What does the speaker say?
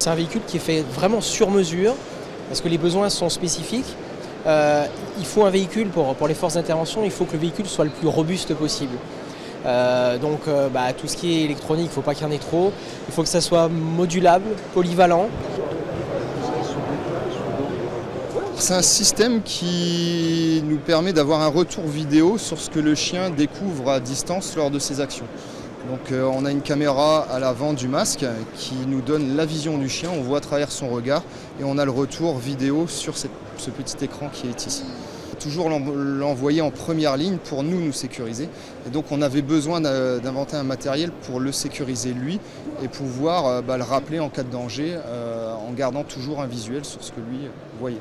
C'est un véhicule qui est fait vraiment sur mesure, parce que les besoins sont spécifiques. Euh, il faut un véhicule pour, les forces d'intervention, il faut que le véhicule soit le plus robuste possible. Euh, donc euh, bah, tout ce qui est électronique, il ne faut pas qu'il y en ait trop. Il faut que ça soit modulable, polyvalent. C'est un système qui nous permet d'avoir un retour vidéo sur ce que le chien découvre à distance lors de ses actions. Donc euh, on a une caméra à l'avant du masque qui nous donne la vision du chien, on voit à travers son regard et on a le retour vidéo sur ce petit écran qui est ici. Toujours l'en- l'envoyer en première ligne pour nous nous sécuriser. Et donc on avait besoin d'inventer un matériel pour le sécuriser lui et pouvoir euh, bah, le rappeler en cas de danger euh, en gardant toujours un visuel sur ce que lui voyait.